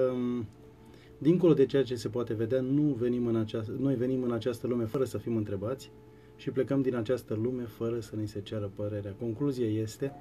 um, dincolo de ceea ce se poate vedea, nu venim în această, noi venim în această lume fără să fim întrebați și plecăm din această lume fără să ni se ceară părerea. Concluzia este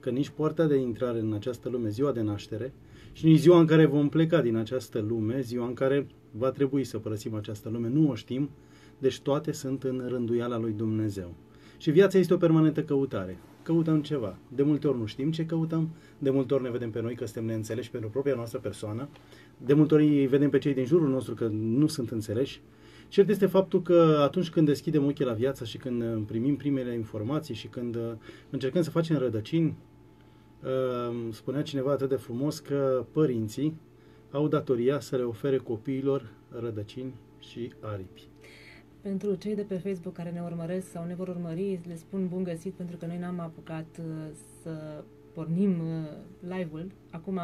că nici poarta de intrare în această lume, ziua de naștere, și nici ziua în care vom pleca din această lume, ziua în care va trebui să părăsim această lume, nu o știm, deci toate sunt în rânduiala lui Dumnezeu. Și viața este o permanentă căutare. Căutăm ceva. De multe ori nu știm ce căutăm, de multe ori ne vedem pe noi că suntem neînțeleși pentru propria noastră persoană, de multe ori îi vedem pe cei din jurul nostru că nu sunt înțeleși. Cert este faptul că atunci când deschidem ochii la viață și când primim primele informații și când încercăm să facem rădăcini, Ehm, spunea cineva atât de frumos că părinții au datoria să le ofere copiilor rădăcini și aripi. Pentru cei de pe Facebook care ne urmăresc sau ne vor urmări, le spun bun găsit pentru că noi n-am apucat uh, să pornim uh, live-ul. Acum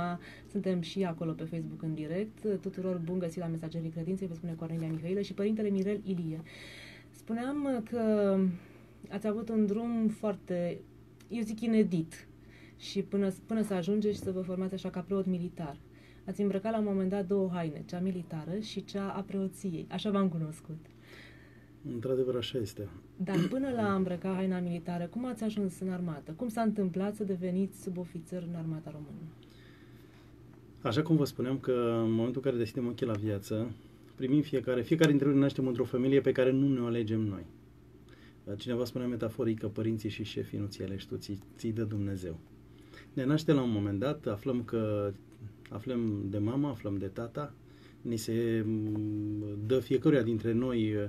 suntem și acolo pe Facebook în direct. Tuturor bun găsit la Mesagerii Credinței, vă spune Cornelia Mihailă și Părintele Mirel Ilie. Spuneam că ați avut un drum foarte, eu zic, inedit și până, până să ajungeți să vă formați așa ca preot militar. Ați îmbrăcat la un moment dat două haine, cea militară și cea a preoției. Așa v-am cunoscut. Într-adevăr, așa este. Dar până la a îmbrăca haina militară, cum ați ajuns în armată? Cum s-a întâmplat să deveniți subofițer în armata română? Așa cum vă spuneam că în momentul în care deschidem ochii la viață, primim fiecare, fiecare dintre noi naștem într-o familie pe care nu ne o alegem noi. Cineva spunea metaforic că părinții și șefii nu ți alegi tu, ți, ți dă Dumnezeu. Ne naște la un moment dat, aflăm că aflăm de mama, aflăm de tata, ni se mm, dă fiecăruia dintre noi uh,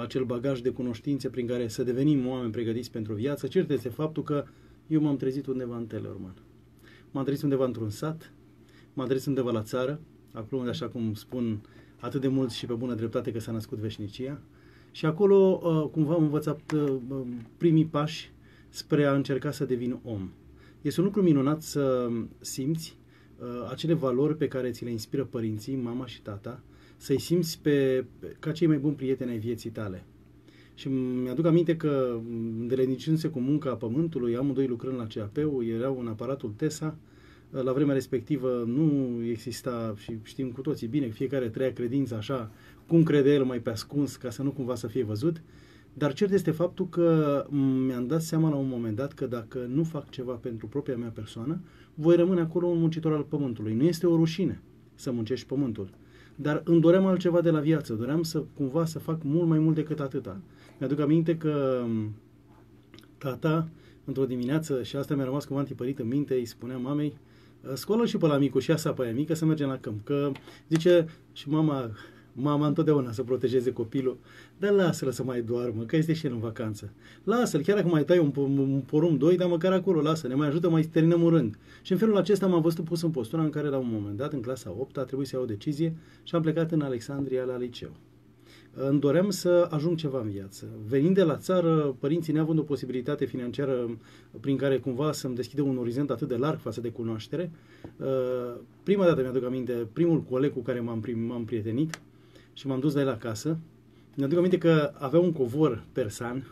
acel bagaj de cunoștințe prin care să devenim oameni pregătiți pentru viață. Cert este faptul că eu m-am trezit undeva în Telorman. M-am trezit undeva într-un sat, m-am trezit undeva la țară, acolo unde, așa cum spun atât de mulți și pe bună dreptate că s-a născut veșnicia. Și acolo, uh, cumva, am învățat uh, primii pași spre a încerca să devin om. Este un lucru minunat să simți uh, acele valori pe care ți le inspiră părinții, mama și tata, să-i simți pe, ca cei mai buni prieteni ai vieții tale. Și mi-aduc aminte că, îndeletnicindu-se cu munca pământului, amândoi lucrând la CAP-ul, erau în aparatul TESA, uh, la vremea respectivă nu exista, și știm cu toții bine, fiecare trăia credința așa, cum crede el mai pe ascuns, ca să nu cumva să fie văzut, dar cert este faptul că mi-am dat seama la un moment dat că dacă nu fac ceva pentru propria mea persoană, voi rămâne acolo un muncitor al pământului. Nu este o rușine să muncești pământul. Dar îmi doream altceva de la viață. Doream să cumva să fac mult mai mult decât atâta. Mi-aduc aminte că tata, într-o dimineață, și asta mi-a rămas cumva antipărit în minte, îi spunea mamei, scoală și pe la micu și ia sapa aia mică să mergem la câmp. Că, zice, și mama mama întotdeauna să protejeze copilul, dar lasă-l să mai doarmă, că este și el în vacanță. Lasă-l, chiar dacă mai tai un, un porumb, doi, dar măcar acolo, lasă, ne mai ajută, mai terminăm un rând. Și în felul acesta m-am văzut pus în postura în care la un moment dat, în clasa 8, a trebuit să iau o decizie și am plecat în Alexandria la liceu. Îmi doream să ajung ceva în viață. Venind de la țară, părinții neavând o posibilitate financiară prin care cumva să-mi deschidă un orizont atât de larg față de cunoaștere, uh, prima dată mi-aduc aminte, primul coleg cu care m-am, prim, m-am prietenit, și m-am dus la el acasă. Mi-aduc aminte că avea un covor persan,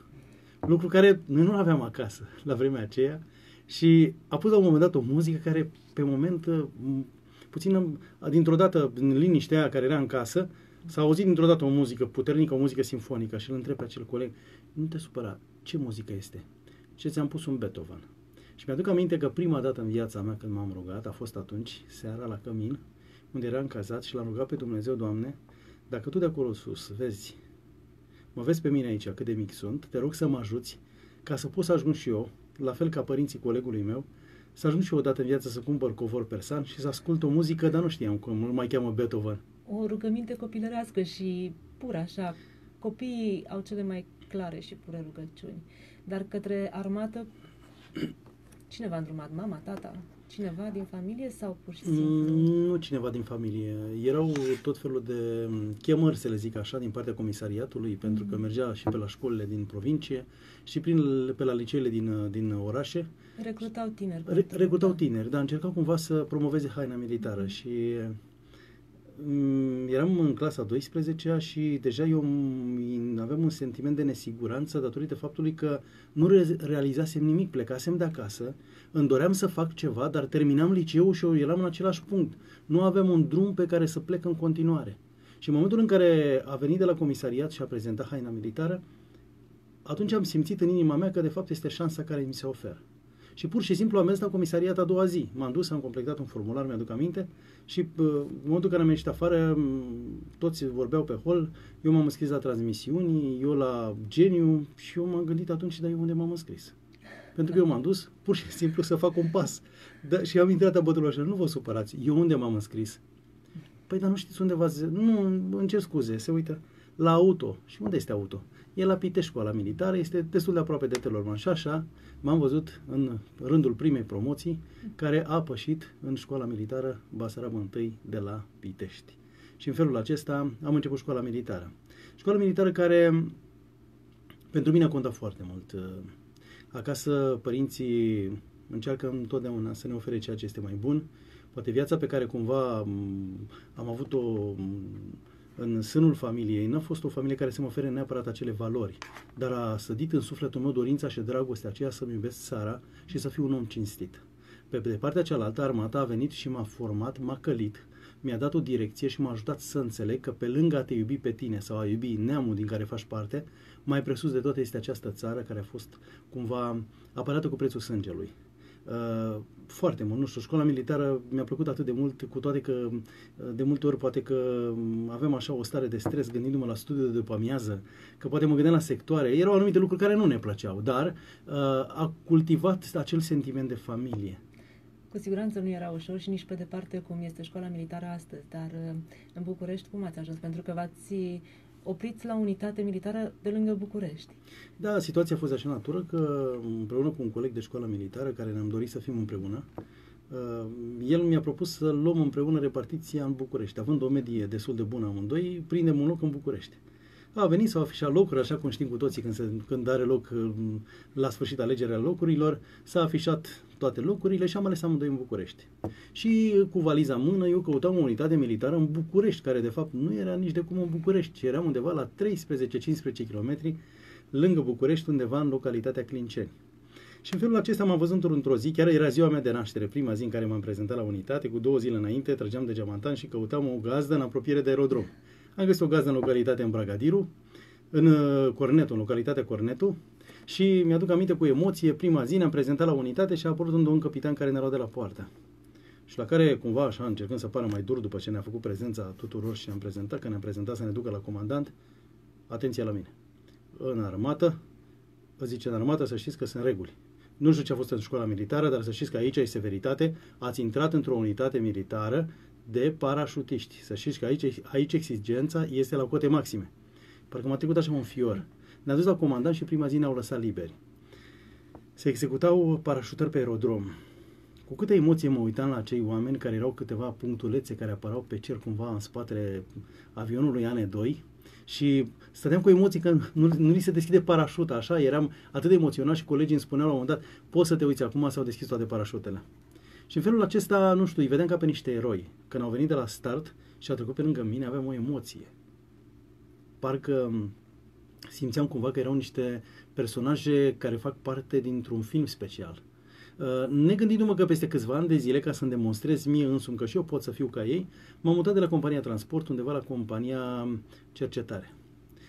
lucru care noi nu aveam acasă la vremea aceea și a pus la un moment dat o muzică care pe moment puțin dintr-o dată în liniștea aia care era în casă s-a auzit dintr-o dată o muzică puternică, o muzică simfonică și îl întreb pe acel coleg, nu te supăra, ce muzică este? Și ți-am pus un Beethoven. Și mi-aduc aminte că prima dată în viața mea când m-am rugat a fost atunci, seara la cămin, unde eram cazat și l-am rugat pe Dumnezeu, Doamne, dacă tu de acolo sus vezi, mă vezi pe mine aici cât de mic sunt, te rog să mă ajuți ca să pot să ajung și eu, la fel ca părinții colegului meu, să ajung și eu odată în viață să cumpăr covor persan și să ascult o muzică, dar nu știam cum îl mai cheamă Beethoven. O rugăminte copilărească și pur așa. Copiii au cele mai clare și pure rugăciuni. Dar către armată, cine v-a îndrumat? Mama, tata? Cineva din familie sau pur și simplu? Mm, nu cineva din familie. Erau tot felul de chemări, să le zic așa, din partea comisariatului, mm-hmm. pentru că mm. mergea și pe la școlile din provincie și prin, pe la liceele din, din orașe. Recrutau tineri. Re, recrutau tineri, dar încercau cumva să promoveze haina militară mm-hmm. și Mm, eram în clasa 12 și deja eu aveam un sentiment de nesiguranță datorită faptului că nu realizasem nimic, plecasem de acasă, îmi doream să fac ceva, dar terminam liceul și eu eram în același punct. Nu aveam un drum pe care să plec în continuare. Și în momentul în care a venit de la comisariat și a prezentat haina militară, atunci am simțit în inima mea că de fapt este șansa care mi se oferă. Și pur și simplu am mers la comisariat a doua zi. M-am dus, am completat un formular, mi-aduc aminte, și în momentul în care am ieșit afară, toți vorbeau pe hol, eu m-am înscris la transmisiuni, eu la geniu și eu m-am gândit atunci, dar eu unde m-am înscris? Pentru că eu m-am dus pur și simplu să fac un pas. Da, și am intrat a bătului așa, nu vă supărați, eu unde m-am înscris? Păi, dar nu știți unde v-ați... Nu, îmi cer scuze, se uită. La auto. Și unde este auto? E la Pitești, școala militară, este destul de aproape de Telorman. Și așa m-am văzut în rândul primei promoții care a pășit în școala militară Basarab I de la Pitești. Și în felul acesta am început școala militară. Școala militară care pentru mine a contat foarte mult. Acasă părinții încearcă întotdeauna să ne ofere ceea ce este mai bun. Poate viața pe care cumva am avut-o în sânul familiei, n-a fost o familie care să mă ofere neapărat acele valori, dar a sădit în sufletul meu dorința și dragostea aceea să-mi iubesc țara și să fiu un om cinstit. Pe de partea cealaltă, armata a venit și m-a format, m-a călit, mi-a dat o direcție și m-a ajutat să înțeleg că pe lângă a te iubi pe tine sau a iubi neamul din care faci parte, mai presus de tot este această țară care a fost cumva apărată cu prețul sângelui. Uh, foarte mult, nu știu, școala militară mi-a plăcut atât de mult, cu toate că uh, de multe ori poate că avem așa o stare de stres gândindu-mă la studiul de după amiază, că poate mă gândeam la sectoare, erau anumite lucruri care nu ne plăceau, dar uh, a cultivat acel sentiment de familie. Cu siguranță nu era ușor și nici pe departe cum este școala militară astăzi, dar uh, în București cum ați ajuns? Pentru că v-ați opriți la unitate militară de lângă București. Da, situația a fost de așa natură că împreună cu un coleg de școală militară care ne-am dorit să fim împreună, uh, el mi-a propus să luăm împreună repartiția în București. Având o medie destul de bună amândoi, prindem un loc în București. A venit, s-au afișat locuri, așa cum știm cu toții când, se, când are loc uh, la sfârșit alegerea locurilor, s-a afișat toate locurile și am ales amândoi în București. Și cu valiza în mână, eu căutam o unitate militară în București, care de fapt nu era nici de cum în București, ci eram undeva la 13-15 km lângă București, undeva în localitatea Clinceni. Și în felul acesta m-am văzut într-o zi, chiar era ziua mea de naștere, prima zi în care m-am prezentat la unitate, cu două zile înainte, trăgeam de geamantan și căutam o gazdă în apropiere de aerodrom. Am găsit o gazdă în localitatea în Bragadiru, în uh, Cornetu, în localitatea Cornetu, și mi-aduc aminte cu emoție, prima zi ne-am prezentat la unitate și a apărut un domn capitan care ne era de la poartă. Și la care, cumva, așa, încercând să pară mai dur după ce ne-a făcut prezența tuturor și ne-am prezentat, că ne-am prezentat să ne ducă la comandant, atenție la mine. În armată, vă zice, în armată să știți că sunt reguli. Nu știu ce a fost în școala militară, dar să știți că aici e severitate. Ați intrat într-o unitate militară de parașutiști. Să știți că aici, aici exigența este la cote maxime. Parcă m-a trecut așa un fior. Ne-a dus la comandant și prima zi ne-au lăsat liberi. Se executau parașutări pe aerodrom. Cu câtă emoție mă uitam la acei oameni care erau câteva punctulețe care apărau pe cer cumva în spatele avionului ANE 2 și stăteam cu emoții că nu, nu li se deschide parașuta, așa, eram atât de emoționat și colegii îmi spuneau la un moment dat, poți să te uiți, acum s-au deschis toate parașutele. Și în felul acesta, nu știu, îi vedeam ca pe niște eroi. Când au venit de la start și au trecut pe lângă mine, aveam o emoție. Parcă simțeam cumva că erau niște personaje care fac parte dintr-un film special. Uh, ne gândindu-mă că peste câțiva ani de zile, ca să-mi demonstrez mie însumi că și eu pot să fiu ca ei, m-am mutat de la compania transport undeva la compania cercetare.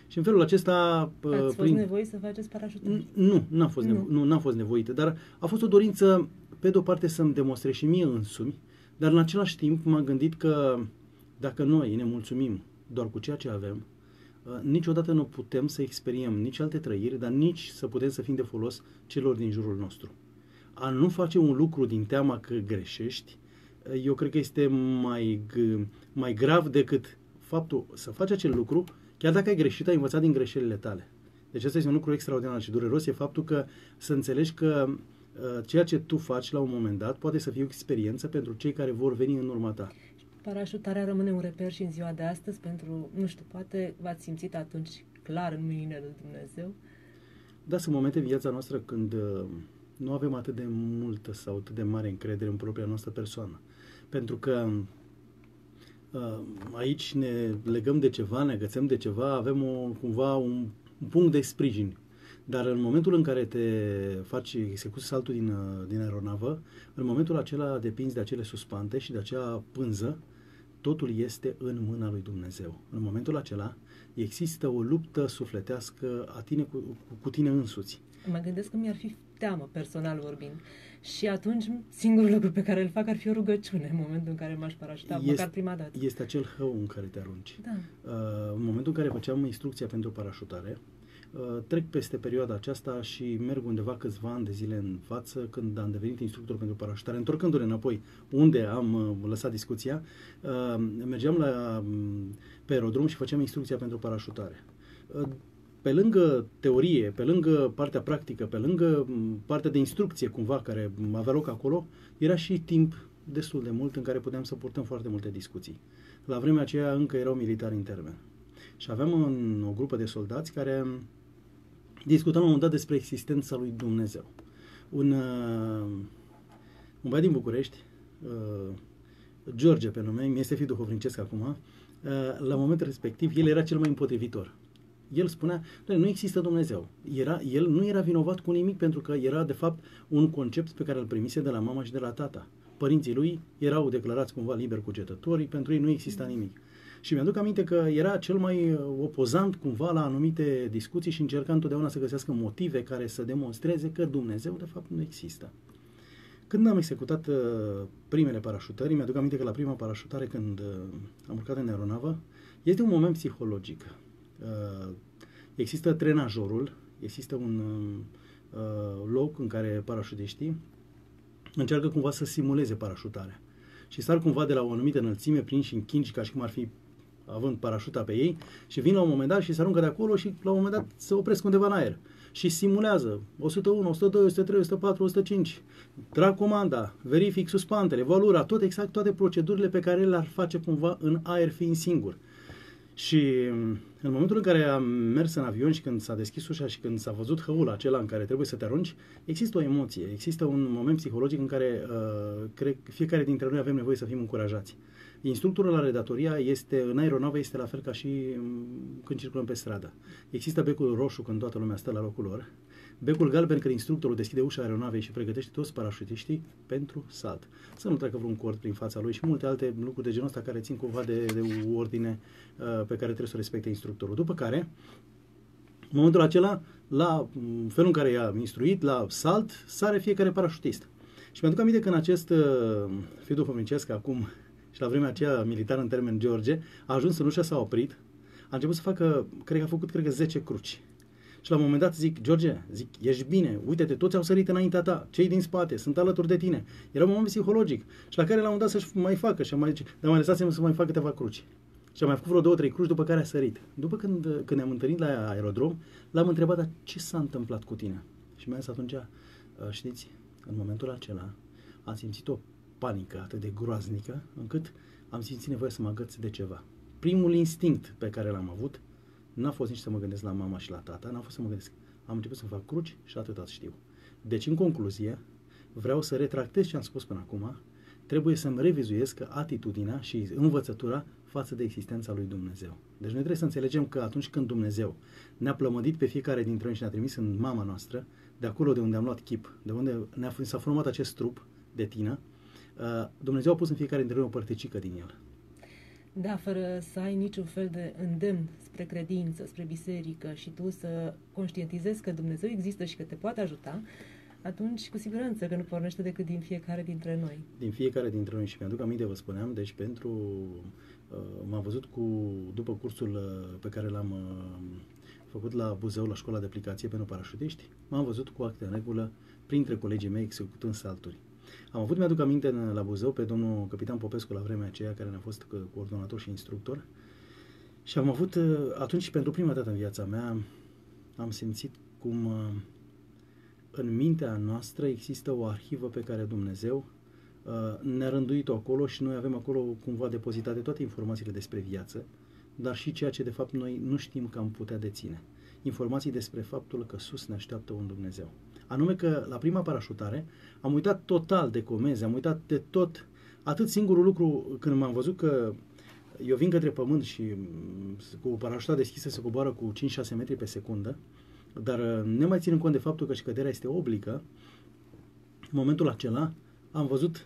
Și în felul acesta... Uh, Ați fost prin... nevoit să faceți parașutare? Nu, n-am fost, nevo- nu. n-am fost nevoită, dar a fost o dorință, pe de-o parte, să-mi demonstrez și mie însumi, dar în același timp m-am gândit că dacă noi ne mulțumim doar cu ceea ce avem, Uh, niciodată nu putem să experiem nici alte trăiri, dar nici să putem să fim de folos celor din jurul nostru. A nu face un lucru din teama că greșești, uh, eu cred că este mai, mai grav decât faptul să faci acel lucru, chiar dacă ai greșit, ai învățat din greșelile tale. Deci asta este un lucru extraordinar și dureros, e faptul că să înțelegi că uh, ceea ce tu faci la un moment dat poate să fie o experiență pentru cei care vor veni în urma ta. Parașutarea rămâne un reper și în ziua de astăzi pentru, nu știu, poate v-ați simțit atunci clar în mâinile lui Dumnezeu? Da, sunt momente în viața noastră când uh, nu avem atât de multă sau atât de mare încredere în propria noastră persoană. Pentru că uh, aici ne legăm de ceva, ne agățăm de ceva, avem o, cumva un, un punct de sprijin. Dar în momentul în care te faci, execuți saltul din, uh, din aeronavă, în momentul acela depinzi de acele suspante și de acea pânză, totul este în mâna lui Dumnezeu. În momentul acela există o luptă sufletească a tine cu, cu, cu tine însuți. Mă gândesc că mi-ar fi teamă, personal vorbind. Și atunci, singurul lucru pe care îl fac ar fi o rugăciune în momentul în care m-aș parașuta, este, măcar prima dată. Este acel hău în care te arunci. Da. Uh, în momentul în care făceam instrucția pentru parașutare, uh, trec peste perioada aceasta și merg undeva câțiva ani de zile în față, când am devenit instructor pentru parașutare. Întorcându-ne înapoi, unde am uh, lăsat discuția, uh, mergeam la, um, pe aerodrom și făceam instrucția pentru parașutare. Uh, pe lângă teorie, pe lângă partea practică, pe lângă partea de instrucție cumva care avea loc acolo, era și timp destul de mult în care puteam să purtăm foarte multe discuții. La vremea aceea încă erau militari în termen. Și aveam un, o grupă de soldați care discutam la un moment dat despre existența lui Dumnezeu. Un, uh, un băiat din București, uh, George pe nume, mi este fi duhovnicesc acum, uh, la momentul respectiv, el era cel mai împotrivitor el spunea, nu există Dumnezeu. Era, el nu era vinovat cu nimic pentru că era de fapt un concept pe care îl primise de la mama și de la tata. Părinții lui erau declarați cumva liber cugetători, pentru ei nu exista nimic. Și mi-aduc aminte că era cel mai uh, opozant cumva la anumite discuții și încerca întotdeauna să găsească motive care să demonstreze că Dumnezeu de fapt nu există. Când am executat uh, primele parașutări, mi-aduc aminte că la prima parașutare când uh, am urcat în aeronavă, este un moment psihologic. Uh, există trenajorul, există un uh, loc în care parașutiștii încearcă cumva să simuleze parașutarea. Și sar cumva de la o anumită înălțime, prinși în chingi, ca și cum ar fi având parașuta pe ei, și vin la un moment dat și se aruncă de acolo și la un moment dat se opresc undeva în aer. Și simulează 101, 102, 103, 104, 105, trag comanda, verific suspantele, valura, tot exact toate procedurile pe care le-ar face cumva în aer fiind singur. Și în momentul în care am mers în avion și când s-a deschis ușa și când s-a văzut hăul acela în care trebuie să te arunci, există o emoție, există un moment psihologic în care uh, cred că fiecare dintre noi avem nevoie să fim încurajați. Instructorul la redatoria este, în aeronavă este la fel ca și mm, când circulăm pe stradă. Există becul roșu când toată lumea stă la locul lor Becul galben când instructorul deschide ușa aeronavei și pregătește toți parașutiștii pentru salt. Să nu treacă vreun cord prin fața lui și multe alte lucruri de genul ăsta care țin cumva de, de ordine uh, pe care trebuie să o respecte instructorul. După care, în momentul acela, la mm, felul în care i-a instruit, la salt, sare fiecare parașutist. Și mi-aduc aminte că în acest uh, fidu fămnicesc acum și la vremea aceea militar în termen George, a ajuns în ușa, s-a oprit, a început să facă, cred că a făcut, cred că 10 cruci. Și la un moment dat zic, George, zic, ești bine, uite-te, toți au sărit înaintea ta, cei din spate, sunt alături de tine. Era un moment psihologic și la care la un moment dat să-și mai facă și mai zice, dar mai lăsați să mai fac câteva cruci. Și am mai făcut vreo două, trei cruci, după care a sărit. După când, când ne-am întâlnit la aerodrom, l-am întrebat, dar ce s-a întâmplat cu tine? Și mi-a zis atunci, ă, știți, în momentul acela am simțit o panică atât de groaznică, încât am simțit nevoie să mă agăț de ceva. Primul instinct pe care l-am avut N-a fost nici să mă gândesc la mama și la tata, n-a fost să mă gândesc. Am început să fac cruci și atât știu. Deci, în concluzie, vreau să retractez ce am spus până acum, trebuie să-mi revizuiesc atitudinea și învățătura față de existența lui Dumnezeu. Deci noi trebuie să înțelegem că atunci când Dumnezeu ne-a plămădit pe fiecare dintre noi și ne-a trimis în mama noastră, de acolo de unde am luat chip, de unde ne-a, s-a format acest trup de tine, uh, Dumnezeu a pus în fiecare dintre noi o părticică din el. Da, fără să ai niciun fel de îndemn spre credință, spre biserică și tu să conștientizezi că Dumnezeu există și că te poate ajuta, atunci cu siguranță că nu pornește decât din fiecare dintre noi. Din fiecare dintre noi și mi-aduc aminte, vă spuneam, deci pentru... Uh, m-am văzut cu, după cursul uh, pe care l-am uh, făcut la Buzău, la școala de aplicație pentru parașutiști, m-am văzut cu acte în regulă printre colegii mei executând salturi. Am avut, mi-aduc aminte, în, la Buzău pe domnul capitan Popescu la vremea aceea, care ne-a fost coordonator și instructor. Și am avut, uh, atunci, pentru prima dată în viața mea, am simțit cum uh, în mintea noastră există o arhivă pe care Dumnezeu uh, ne-a rânduit-o acolo și noi avem acolo cumva depozitate toate informațiile despre viață, dar și ceea ce de fapt noi nu știm că am putea deține. Informații despre faptul că sus ne așteaptă un Dumnezeu. Anume că la prima parașutare am uitat total de comenzi, am uitat de tot. Atât singurul lucru când m-am văzut că eu vin către pământ și mm, cu parașuta deschisă se coboară cu 5-6 metri pe secundă, dar uh, ne mai ținem cont de faptul că și căderea este oblică, în momentul acela am văzut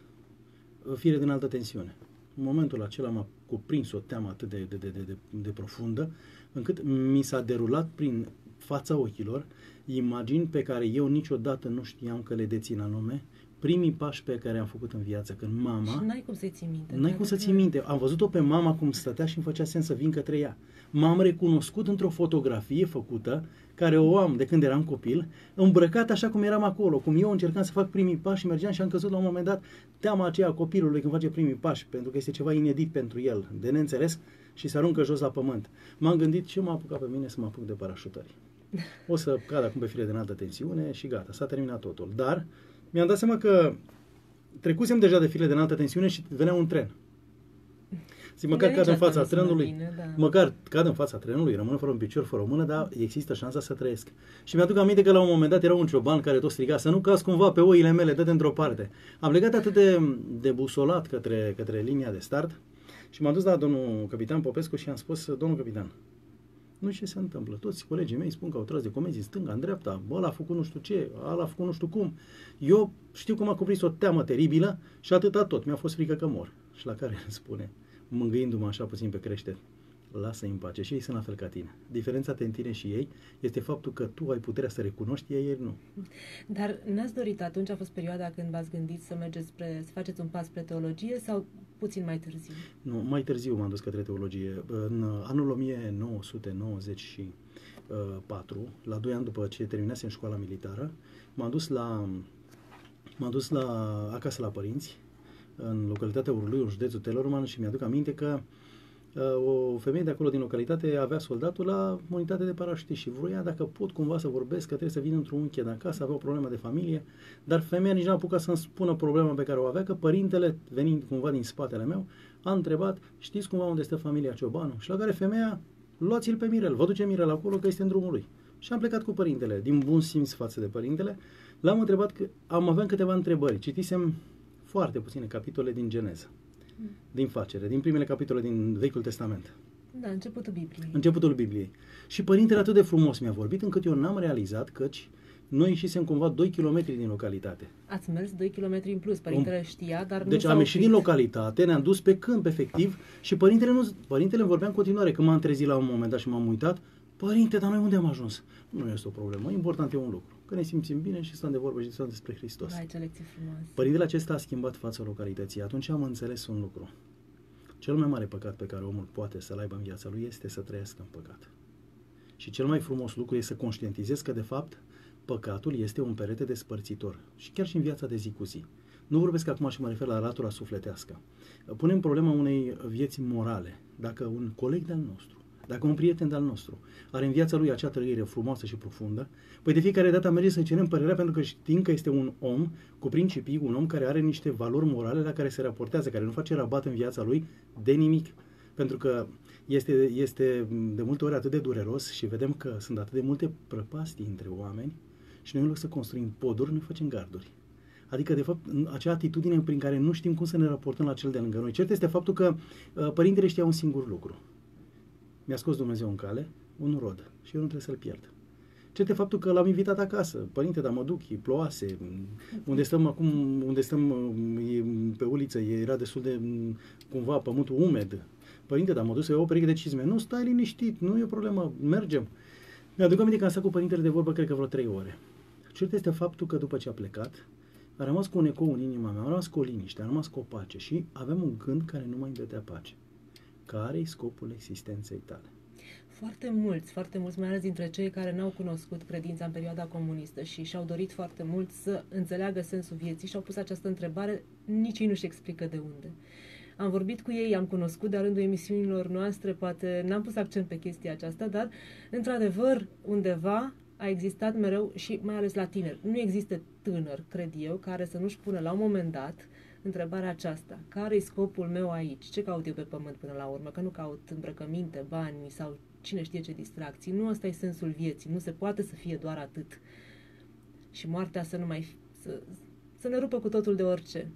uh, fire din altă tensiune. În momentul acela m-a cuprins o teamă atât de, de, de, de, de, de profundă, încât mi s-a derulat prin fața ochilor imagini pe care eu niciodată nu știam că le dețin anume, primii pași pe care am făcut în viață, când mama... Și n-ai cum să-i ții minte. N-ai cum să ții minte. Am văzut-o pe mama cum stătea și îmi făcea sens să vin către ea. M-am recunoscut într-o fotografie făcută, care o am de când eram copil, îmbrăcat așa cum eram acolo, cum eu încercam să fac primii pași și mergeam și am căzut la un moment dat teama aceea copilului când face primii pași, pentru că este ceva inedit pentru el, de neînțeles, și se aruncă jos la pământ. M-am gândit ce m-a apucat pe mine să mă apuc de parașutări. O să cad acum pe fire de înaltă tensiune și gata, s-a terminat totul. Dar mi-am dat seama că trecusem deja de file de înaltă tensiune și venea un tren. Zic, măcar cad în fața trenului, bine, da. măcar cad în fața trenului, rămân fără un picior, fără o mână, dar există șansa să trăiesc. Și mi-aduc aminte că la un moment dat era un cioban care tot striga să nu caz cumva pe oile mele, dă într-o parte. Am plecat atât de, de busolat către, către linia de start și m-am dus la domnul capitan Popescu și am spus, domnul capitan, nu știu ce se întâmplă. Toți colegii mei spun că au tras de comenzii stânga, în dreapta, bă, ăla a făcut nu știu ce, ăla a făcut nu știu cum. Eu știu că m-a cuprins o teamă teribilă și atâta tot. Mi-a fost frică că mor. Și la care îmi spune, mângâindu-mă așa puțin pe crește, lasă-i în pace și ei sunt la fel ca tine. Diferența între tine și ei este faptul că tu ai puterea să recunoști, ei nu. Dar n-ați dorit atunci, a fost perioada când v-ați gândit să mergeți spre, să faceți un pas spre teologie sau puțin mai târziu? Nu, mai târziu m-am dus către teologie. În anul 1994, la doi ani după ce terminasem școala militară, m-am dus la m-am dus la acasă la părinți, în localitatea Urului, în județul Telorman și mi-aduc aminte că uh, o femeie de acolo din localitate avea soldatul la unitate de parașutiști și vroia dacă pot cumva să vorbesc, că trebuie să vină într-un weekend acasă, avea o problemă de familie, dar femeia nici n-a apucat să-mi spună problema pe care o avea, că părintele, venind cumva din spatele meu, a întrebat, știți cumva unde stă familia Ciobanu? Și la care femeia, luați-l pe Mirel, vă duce Mirel acolo că este în drumul lui. Și am plecat cu părintele, din bun simț față de părintele, l-am întrebat că am avea câteva întrebări. Citisem foarte puține capitole din Geneză, mm. Din facere, din primele capitole din Vechiul Testament. Da, începutul Bibliei. Începutul Bibliei. Și părintele atât de frumos mi-a vorbit încât eu n-am realizat căci noi ieșisem cumva 2 km din localitate. Ați mers 2 km în plus, părintele știa, dar deci nu am ieșit din localitate, ne-am dus pe câmp efectiv și părintele, nu, părintele vorbea în continuare. Când m-am trezit la un moment dat și m-am uitat, părinte, dar noi unde am ajuns? Nu este o problemă, important e un lucru că ne simțim bine și stăm de vorbă și stăm despre Hristos. Ai ce lecție frumoasă. Părintele acesta a schimbat fața localității. Atunci am înțeles un lucru. Cel mai mare păcat pe care omul poate să-l aibă în viața lui este să trăiască în păcat. Și cel mai frumos lucru este să conștientizezi că, de fapt, păcatul este un perete despărțitor. Și chiar și în viața de zi cu zi. Nu vorbesc acum și mă refer la latura sufletească. Punem problema unei vieți morale. Dacă un coleg de-al nostru dacă un prieten al nostru are în viața lui acea trăire frumoasă și profundă, păi de fiecare dată merge să cerem părerea pentru că știm că este un om cu principii, un om care are niște valori morale la care se raportează, care nu face rabat în viața lui de nimic. Pentru că este, este de multe ori atât de dureros și vedem că sunt atât de multe prăpastii între oameni și noi în loc să construim poduri, noi facem garduri. Adică, de fapt, acea atitudine prin care nu știm cum să ne raportăm la cel de lângă noi. Cert este faptul că uh, părintele știa un singur lucru mi-a scos Dumnezeu în cale un rod și eu nu trebuie să-l pierd. Ce de faptul că l-am invitat acasă. Părinte, dar mă duc, e ploase. Unde stăm acum, unde stăm e, pe uliță, era destul de cumva pământul umed. Părinte, dar mă duc să iau o pereche de cizme. Nu, stai liniștit, nu e o problemă, mergem. Mi-aduc aminte că am stat cu părintele de vorbă, cred că vreo trei ore. Cert este faptul că după ce a plecat, a rămas cu un ecou în inima mea, a rămas cu o liniște, a rămas cu o pace și avem un gând care nu mai îmi dădea pace. Care e scopul existenței tale? Foarte mulți, foarte mulți, mai ales dintre cei care n-au cunoscut credința în perioada comunistă și și-au dorit foarte mult să înțeleagă sensul vieții și au pus această întrebare, nici ei nu-și explică de unde. Am vorbit cu ei, am cunoscut de-a rândul emisiunilor noastre, poate n-am pus accent pe chestia aceasta, dar, într-adevăr, undeva a existat mereu și mai ales la tineri. Nu există tânăr, cred eu, care să nu-și pună la un moment dat întrebarea aceasta. Care e scopul meu aici? Ce caut eu pe pământ până la urmă? Că nu caut îmbrăcăminte, bani sau cine știe ce distracții. Nu ăsta e sensul vieții. Nu se poate să fie doar atât. Și moartea să nu mai... Să, să ne rupă cu totul de orice.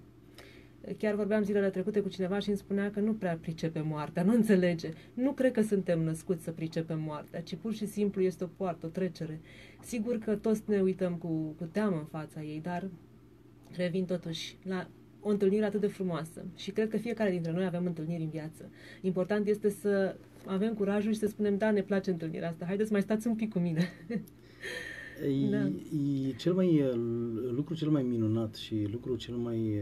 Chiar vorbeam zilele trecute cu cineva și îmi spunea că nu prea pricepe moartea, nu înțelege. Nu cred că suntem născuți să pricepem moartea, ci pur și simplu este o poartă, o trecere. Sigur că toți ne uităm cu, cu teamă în fața ei, dar revin totuși la o întâlnire atât de frumoasă. Și cred că fiecare dintre noi avem întâlniri în viață. Important este să avem curajul și să spunem, da, ne place întâlnirea asta, haideți mai stați un pic cu mine. E, da. e cel mai, lucru cel mai minunat și lucru cel mai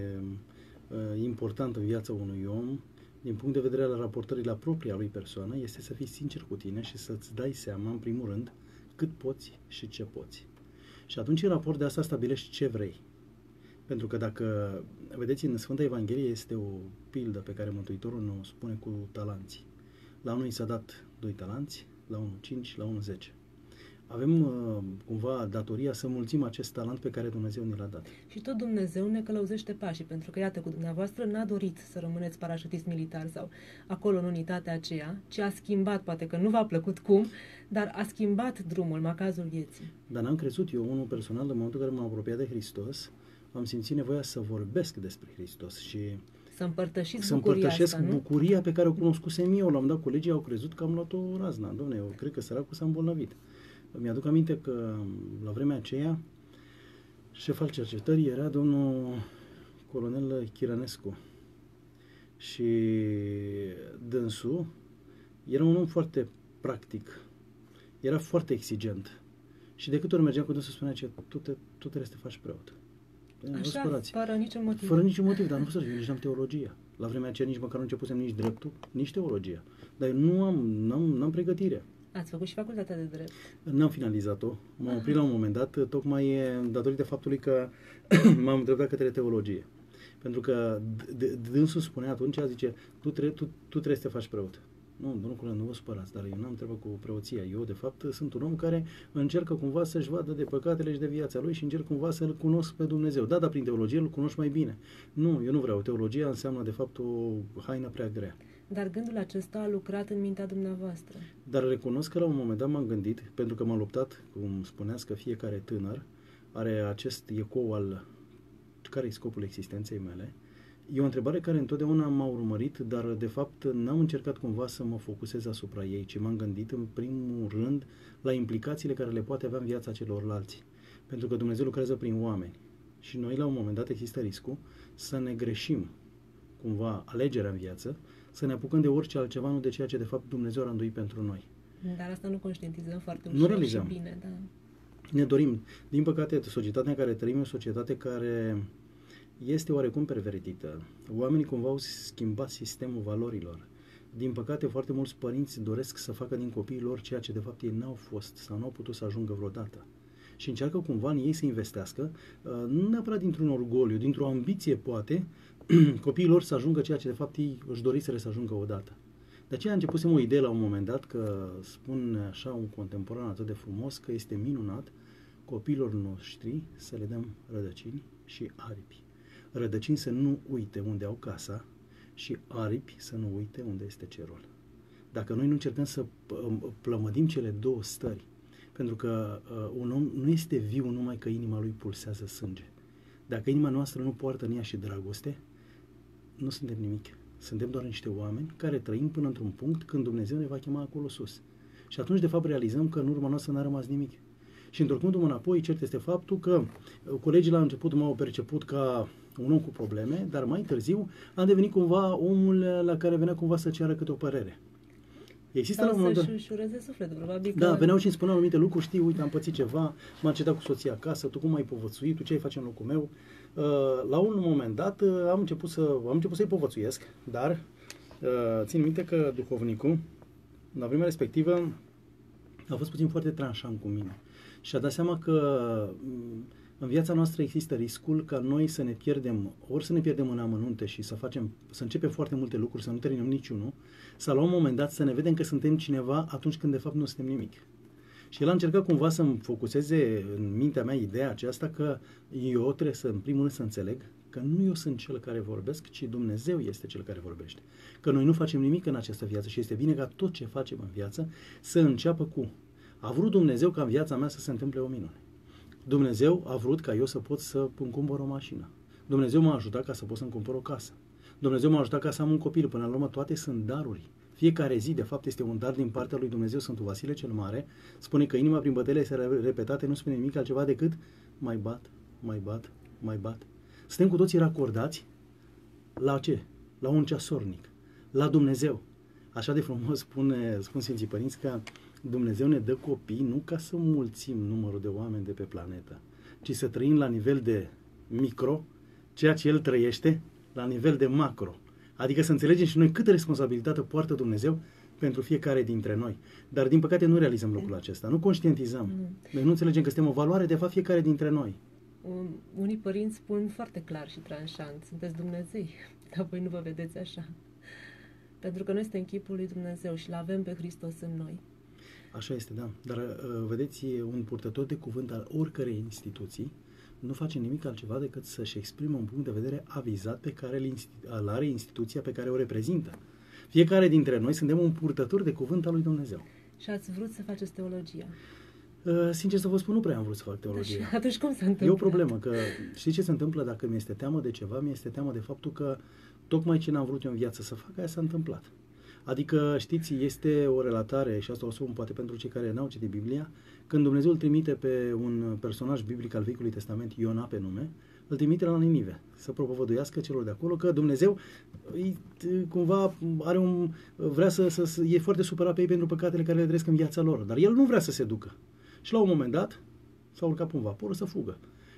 uh, important în viața unui om, din punct de vedere al raportării la propria lui persoană, este să fii sincer cu tine și să-ți dai seama, în primul rând, cât poți și ce poți. Și atunci, în raport de asta, stabilești ce vrei. Pentru că dacă, vedeți, în Sfânta Evanghelie este o pildă pe care Mântuitorul ne spune cu talanții. La unul i s-a dat doi talanți, la unul cinci, la unul zece avem uh, cumva datoria să mulțim acest talent pe care Dumnezeu ne l-a dat. Și tot Dumnezeu ne călăuzește pașii, pentru că, iată, cu dumneavoastră n-a dorit să rămâneți parașutist militar sau acolo în unitatea aceea, ci a schimbat, poate că nu v-a plăcut cum, dar a schimbat drumul, macazul vieții. Dar n-am crezut eu, unul personal, în momentul în care m-am apropiat de Hristos, am simțit nevoia să vorbesc despre Hristos și să împărtășiți să bucuria împărtășesc asta, nu? bucuria pe care o cunoscusem eu. La un dat colegii au crezut că am luat-o razna. Domne, eu cred că săracul s-a îmbolnăvit. Mi-aduc aminte că la vremea aceea șef al cercetării era domnul colonel Chirănescu și dânsul era un om foarte practic, era foarte exigent și de câte ori mergeam cu dânsul spunea că tu, te, tu trebuie să te faci preot. Așa, fără niciun motiv. Fără niciun motiv, dar nu să nici n-am teologia. La vremea aceea nici măcar nu începusem nici dreptul, nici teologia. Dar eu nu am, n-am, n-am pregătirea. Ați făcut și facultatea de drept. N-am finalizat-o. M-am oprit la un moment dat, tocmai datorită faptului că m-am întrebat către teologie. Pentru că dânsul spunea atunci, zice, tu, tre- tu, tu trebuie să te faci preot. Nu, domnule, nu vă supărați, dar eu n-am treabă cu preoția. Eu, de fapt, sunt un om care încercă cumva să-și vadă de păcatele și de viața lui și încerc cumva să-L cunosc pe Dumnezeu. Da, dar prin teologie îl cunoști mai bine. Nu, eu nu vreau. Teologia înseamnă, de fapt, o haină prea grea. Dar gândul acesta a lucrat în mintea dumneavoastră. Dar recunosc că la un moment dat m-am gândit, pentru că m-am luptat, cum spuneați, că fiecare tânăr are acest ecou al care e scopul existenței mele. E o întrebare care întotdeauna m-a urmărit, dar de fapt n-am încercat cumva să mă focusez asupra ei, ci m-am gândit în primul rând la implicațiile care le poate avea în viața celorlalți. Pentru că Dumnezeu lucrează prin oameni. Și noi la un moment dat există riscul să ne greșim cumva alegerea în viață să ne apucăm de orice altceva, nu de ceea ce de fapt Dumnezeu a rânduit pentru noi. Dar asta nu conștientizăm foarte ușor nu realizăm. și bine, da. Ne dorim. Din păcate, societatea în care trăim e o societate care este oarecum pervertită. Oamenii cumva au schimbat sistemul valorilor. Din păcate, foarte mulți părinți doresc să facă din copiii lor ceea ce de fapt ei n-au fost sau n-au putut să ajungă vreodată. Și încearcă cumva în ei să investească, uh, nu neapărat dintr-un orgoliu, dintr-o ambiție poate, copiilor să ajungă ceea ce de fapt ei își doriseră să ajungă odată. De aceea a început o idee la un moment dat că spun așa un contemporan atât de frumos că este minunat copiilor noștri să le dăm rădăcini și aripi. Rădăcini să nu uite unde au casa și aripi să nu uite unde este cerul. Dacă noi nu încercăm să plămădim cele două stări, pentru că uh, un om nu este viu numai că inima lui pulsează sânge. Dacă inima noastră nu poartă în ea și dragoste, nu suntem nimic. Suntem doar niște oameni care trăim până într-un punct când Dumnezeu ne va chema acolo sus. Și atunci, de fapt, realizăm că în urma noastră n-a rămas nimic. Și întorcându-mă înapoi, cert este faptul că uh, colegii la început m-au perceput ca un om cu probleme, dar mai târziu am devenit cumva omul la care venea cumva să ceară câte o părere. Există Sau la un moment să-și ușureze sufletul, probabil Da, că... veneau și îmi spuneau anumite lucruri, știi, uite, am pățit ceva, m-am cedat cu soția acasă, tu cum ai povățuit, tu ce ai face în locul meu? Uh, la un moment dat uh, am început, să, am început să-i povățuiesc, dar uh, țin minte că duhovnicul, la vremea respectivă, a fost puțin foarte tranșant cu mine și a dat seama că mm, în viața noastră există riscul ca noi să ne pierdem, ori să ne pierdem în amănunte și să facem, să începem foarte multe lucruri, să nu terminăm niciunul, sau la un moment dat să ne vedem că suntem cineva atunci când de fapt nu suntem nimic. Și el a încercat cumva să-mi focuseze în mintea mea ideea aceasta că eu trebuie să, în primul rând, să înțeleg că nu eu sunt cel care vorbesc, ci Dumnezeu este cel care vorbește. Că noi nu facem nimic în această viață și este bine ca tot ce facem în viață să înceapă cu a vrut Dumnezeu ca în viața mea să se întâmple o minune. Dumnezeu a vrut ca eu să pot să îmi cumpăr o mașină. Dumnezeu m-a ajutat ca să pot să-mi cumpăr o casă. Dumnezeu m-a ajutat ca să am un copil. Până la urmă, toate sunt daruri. Fiecare zi, de fapt, este un dar din partea lui Dumnezeu. Sfântul Vasile cel Mare spune că inima prin bătăile este repetate nu spune nimic altceva decât mai bat, mai bat, mai bat. Suntem cu toții racordați la ce? La un ceasornic, la Dumnezeu. Așa de frumos spune, spun Sfinții Părinți că Dumnezeu ne dă copii nu ca să mulțim numărul de oameni de pe planetă, ci să trăim la nivel de micro, ceea ce El trăiește la nivel de macro. Adică să înțelegem și noi câtă responsabilitate poartă Dumnezeu pentru fiecare dintre noi. Dar, din păcate, nu realizăm lucrul acesta, nu conștientizăm. Noi nu înțelegem că suntem o valoare, de fapt, fiecare dintre noi. Unii părinți spun foarte clar și tranșant, sunteți Dumnezei, dar voi nu vă vedeți așa. Pentru că noi suntem chipul lui Dumnezeu și l-avem pe Hristos în noi. Așa este, da. Dar, uh, vedeți, un purtător de cuvânt al oricărei instituții nu face nimic altceva decât să-și exprime un punct de vedere avizat pe care îl are instituția pe care o reprezintă. Fiecare dintre noi suntem un purtător de cuvânt al lui Dumnezeu. Și ați vrut să faceți teologia? Uh, sincer să vă spun, nu prea am vrut să fac teologie. Deci, atunci cum se întâmplă? E o problemă, că știți ce se întâmplă dacă mi este teamă de ceva? Mi este teamă de faptul că tocmai ce n-am vrut eu în viață să fac, aia s-a întâmplat. Adică, știți, este o relatare, și asta o spun poate pentru cei care n-au citit Biblia, când Dumnezeu îl trimite pe un personaj biblic al Vechiului Testament, Iona pe nume, îl trimite la Ninive să propovăduiască celor de acolo că Dumnezeu îi, cumva are un, vrea să, să, să, e foarte supărat pe ei pentru păcatele care le trăiesc în viața lor, dar el nu vrea să se ducă. Și la un moment dat s-a urcat pe un vapor să fugă.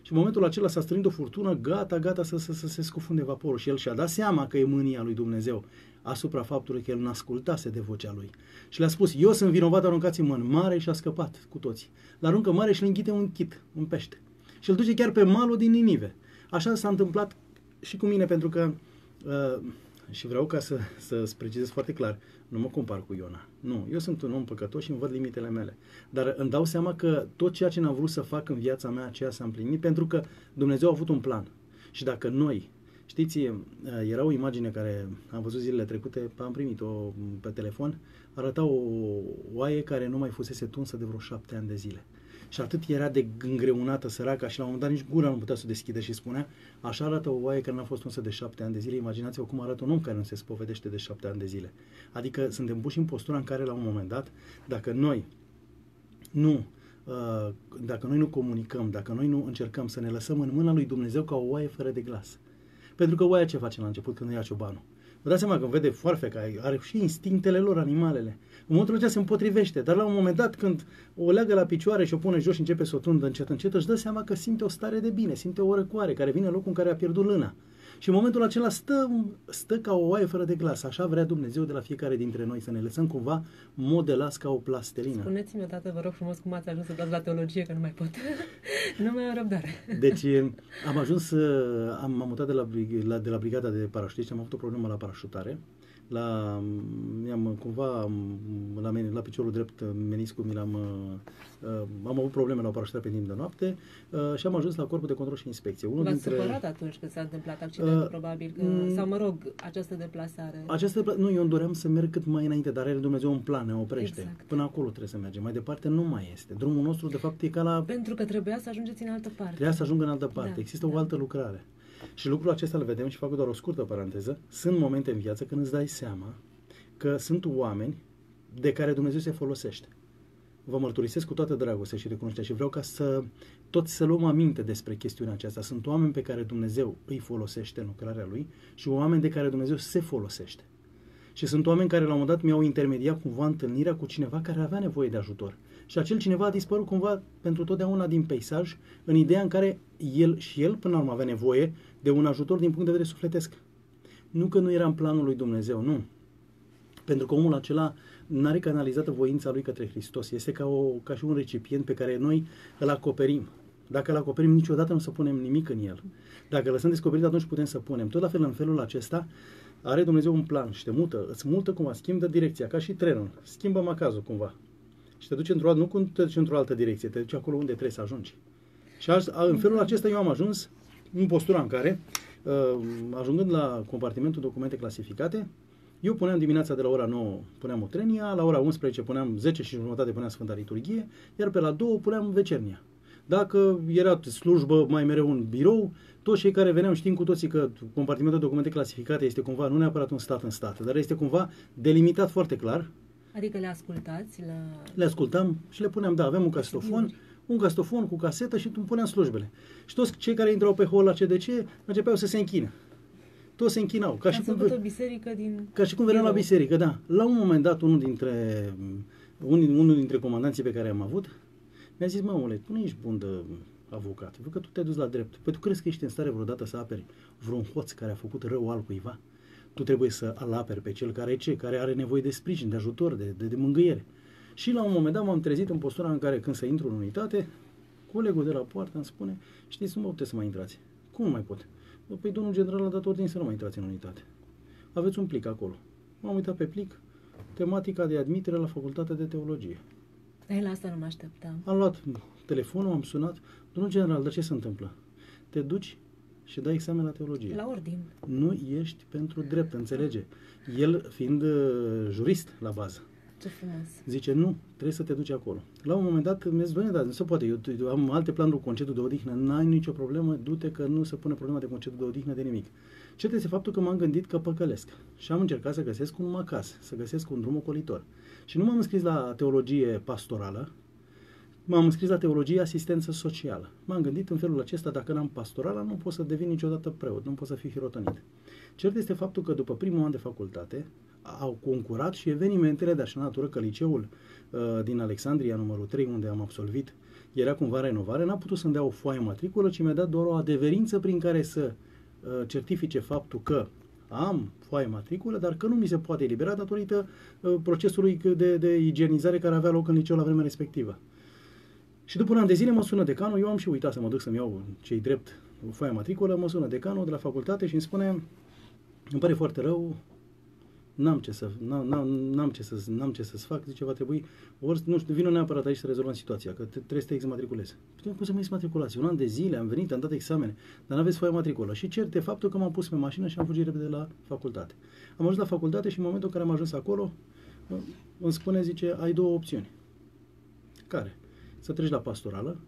Și în momentul acela s-a strânit o furtună, gata, gata să, să, să se scufunde vaporul. Și el și-a dat seama că e mânia lui Dumnezeu asupra faptului că el nu ascultase de vocea lui. Și le-a spus, eu sunt vinovat, aruncați-mă în mare și a scăpat cu toții. L-aruncă mare și le înghite un chit, un pește. Și îl duce chiar pe malul din Ninive. Așa s-a întâmplat și cu mine, pentru că, uh, și vreau ca să, să precizez foarte clar, nu mă compar cu Iona. Nu, eu sunt un om păcătos și îmi văd limitele mele. Dar îmi dau seama că tot ceea ce n-am vrut să fac în viața mea, aceea s-a împlinit, pentru că Dumnezeu a avut un plan. Și dacă noi, știți, era o imagine care am văzut zilele trecute, am primit-o pe telefon, arăta o oaie care nu mai fusese tunsă de vreo șapte ani de zile și atât era de îngreunată săraca și la un moment dat nici gura nu putea să o deschide și spunea așa arată o oaie care n-a fost unsă de șapte ani de zile, imaginați-vă cum arată un om care nu se spovedește de șapte ani de zile. Adică suntem puși în postura în care la un moment dat, dacă noi nu uh, dacă noi nu comunicăm, dacă noi nu încercăm să ne lăsăm în mâna lui Dumnezeu ca o oaie fără de glas. Pentru că oaia ce face la început când ia ciobanul? Vă dați seama că vede foarfeca, are și instinctele lor, animalele. În momentul acesta se împotrivește, dar la un moment dat când o leagă la picioare și o pune jos și începe să o tundă încet, încet, își dă seama că simte o stare de bine, simte o răcoare care vine în locul în care a pierdut lâna. Și în momentul acela stă, stă ca o oaie fără de glas. Așa vrea Dumnezeu de la fiecare dintre noi, să ne lăsăm cumva modelați ca o plastelină. Spuneți-mi odată, vă rog frumos, cum ați ajuns să dați la teologie, că nu mai pot. nu mai am răbdare. Deci am ajuns, am, am mutat de la, la, de la brigada de parașutiști, am avut o problemă la parașutare la, mi-am cumva la, la piciorul drept meniscul mi l-am uh, am avut probleme la o parașutare pe timp de noapte uh, și am ajuns la corpul de control și inspecție. Unul V-ați dintre... supărat atunci când s-a întâmplat accidentul, uh, probabil, că, mm, sau mă rog, această deplasare? Această, nu, eu îmi doream să merg cât mai înainte, dar are Dumnezeu un plan, ne oprește. Exact. Până acolo trebuie să mergem. Mai departe nu mai este. Drumul nostru, de fapt, e ca la... Pentru că trebuia să ajungeți în altă parte. Trebuia să ajung în altă parte. Da, Există da. o altă lucrare. Și lucrul acesta îl vedem și fac doar o scurtă paranteză. Sunt momente în viață când îți dai seama că sunt oameni de care Dumnezeu se folosește. Vă mărturisesc cu toată dragostea și recunoștea și vreau ca să toți să luăm aminte despre chestiunea aceasta. Sunt oameni pe care Dumnezeu îi folosește în lucrarea Lui și oameni de care Dumnezeu se folosește. Și sunt oameni care la un moment dat mi-au intermediat cumva întâlnirea cu cineva care avea nevoie de ajutor. Și acel cineva a dispărut cumva pentru totdeauna din peisaj, în ideea în care el și el până la urmă avea nevoie de un ajutor din punct de vedere sufletesc. Nu că nu era în planul lui Dumnezeu, nu. Pentru că omul acela nu are canalizată voința lui către Hristos. Este ca, o, ca și un recipient pe care noi îl acoperim. Dacă îl acoperim, niciodată nu o să punem nimic în el. Dacă îl lăsăm descoperit, atunci putem să punem. Tot la fel, în felul acesta, are Dumnezeu un plan și te mută, îți mută cumva, schimbă direcția, ca și trenul. Schimbă macazul cumva. Și te duce într-o, nu cum te duce într-o altă direcție, te duce acolo unde trebuie să ajungi. Și în felul acesta eu am ajuns în postura în care, uh, ajungând la compartimentul documente clasificate, eu puneam dimineața de la ora 9, puneam Utrenia, la ora 11 puneam 10 și jumătate puneam Sfânta Liturghie, iar pe la 2 puneam Vecernia. Dacă era slujbă mai mereu în birou, toți cei care veneam știm cu toții că compartimentul de documente clasificate este cumva nu neapărat un stat în stat, dar este cumva delimitat foarte clar. Adică le ascultați? La... Le ascultam și le puneam, da, avem un castofon, un castofon cu casetă și îmi puneam slujbele. Și toți cei care intrau pe hol la CDC începeau să se închină. Toți se închinau. Ca și, cum, o biserică din... ca și cum veneam la biserică, da. La un moment dat, unul dintre, unul, unul dintre comandanții pe care am avut mi-a zis, mă, omule, tu nu ești bun de avocat. Văd că tu te-ai dus la drept. Păi tu crezi că ești în stare vreodată să aperi vreun hoț care a făcut rău al cuiva? Tu trebuie să îl aperi pe cel care e ce? Care are nevoie de sprijin, de ajutor, de, de, de mângâiere. Și la un moment dat m-am trezit în postura în care când să intru în unitate, colegul de la poartă îmi spune, știți, nu mă puteți să mai intrați. Cum nu mai pot? Păi domnul general a dat ordine să nu mai intrați în unitate. Aveți un plic acolo. M-am uitat pe plic, tematica de admitere la facultatea de teologie. Ei, la asta nu mă așteptam. Am luat telefonul, am sunat. Domnul general, dar ce se întâmplă? Te duci și dai examen la teologie. La ordin. Nu ești pentru drept, înțelege. El fiind uh, jurist la bază. Ce frumos. Zice, nu, trebuie să te duci acolo. La un moment dat mi-a zis, doamne, dar nu se poate, eu, eu am alte planuri cu concediu de odihnă, n-ai nicio problemă, du-te că nu se pune problema de concediu de odihnă de nimic. Ce este faptul că m-am gândit că păcălesc și am încercat să găsesc un macas, să găsesc un drum ocolitor. Și nu m-am înscris la teologie pastorală, m-am înscris la teologie asistență socială. M-am gândit în felul acesta, dacă n-am pastorală, nu pot să devin niciodată preot, nu pot să fiu hirotonit. Cert este faptul că după primul an de facultate au concurat și evenimentele de așa natură că liceul uh, din Alexandria, numărul 3, unde am absolvit, era cumva renovare, n-a putut să-mi dea o foaie matriculă, ci mi-a dat doar o adeverință prin care să uh, certifice faptul că am foaie matriculă, dar că nu mi se poate elibera datorită uh, procesului de, de igienizare care avea loc în liceu la vremea respectivă. Și după un an de zile mă sună decanul, eu am și uitat să mă duc să-mi iau cei drept foaia matriculă, mă sună decanul de la facultate și îmi spune îmi pare foarte rău, n-am ce să, n-am, n-am ce să, n-am ce să-ți fac, zice, va trebui, ori, nu știu, vină neapărat aici să rezolvăm situația, că trebuie să te exmatriculezi. Păi, cum să mă exmatriculați? Un an de zile am venit, am dat examene, dar nu aveți foaia matriculă. Și cer de faptul că m-am pus pe mașină și am fugit repede la facultate. Am ajuns la facultate și în momentul în care am ajuns acolo, îmi spune, zice, ai două opțiuni. Care? Să treci la pastorală